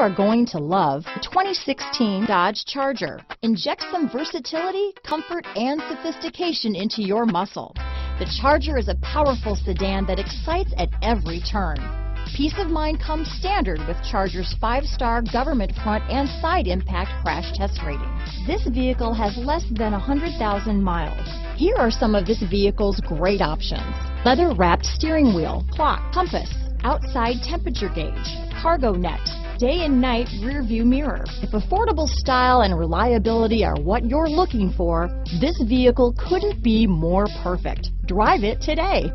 are going to love the 2016 Dodge Charger. Inject some versatility, comfort, and sophistication into your muscle. The Charger is a powerful sedan that excites at every turn. Peace of mind comes standard with Charger's five-star government front and side impact crash test rating. This vehicle has less than 100,000 miles. Here are some of this vehicle's great options. Leather wrapped steering wheel, clock, compass, outside temperature gauge, cargo net, day and night rearview mirror. If affordable style and reliability are what you're looking for, this vehicle couldn't be more perfect. Drive it today.